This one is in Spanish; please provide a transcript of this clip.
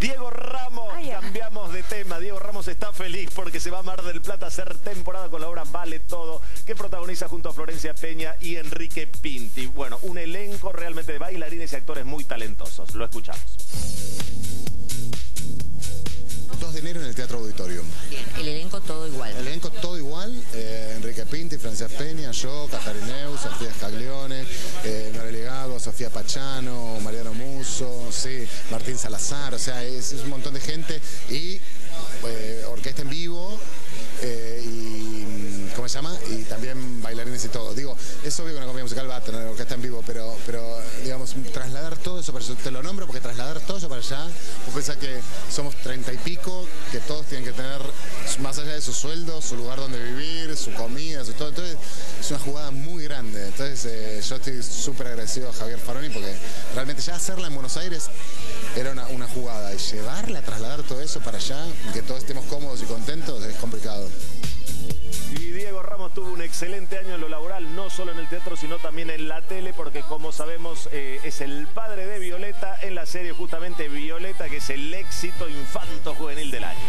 Diego Ramos, cambiamos de tema. Diego Ramos está feliz porque se va a Mar del Plata a hacer temporada con la obra Vale Todo, que protagoniza junto a Florencia Peña y Enrique Pinti. Bueno, un elenco realmente de bailarines y actores muy talentosos. Lo escuchamos. 2 de enero en el Teatro Auditorium. Bien, el elenco todo igual. El elenco todo igual, eh, Enrique Pinti, Francia Peña, yo, Catarineu, Sofía Legado, Sofía Pachano, Mariano Muso, sí, Martín Salazar, o sea, es, un montón de gente y eh, orquesta en vivo eh, y, ¿cómo se llama? Y también bailarines y todo. Digo, es obvio que una comedia musical va a tener orquesta en vivo, pero, pero digamos, trasladar todo eso para te lo nombro porque trasladar todo eso para allá, vos pensás que somos treinta y pico, que todos tienen que tener, más allá de su sueldo, su lugar donde vivir, su comida, su todo. Entonces, es una jugada muy grande. Entonces, eh, yo estoy súper agradecido a Javier Faroni porque realmente ya hacerla en Buenos Aires era una, jugada y llevarla, trasladar todo eso para allá, que todos estemos cómodos y contentos, es complicado. Y Diego Ramos tuvo un excelente año en lo laboral, no solo en el teatro, sino también en la tele, porque como sabemos eh, es el padre de Violeta en la serie justamente Violeta, que es el éxito infanto juvenil del año.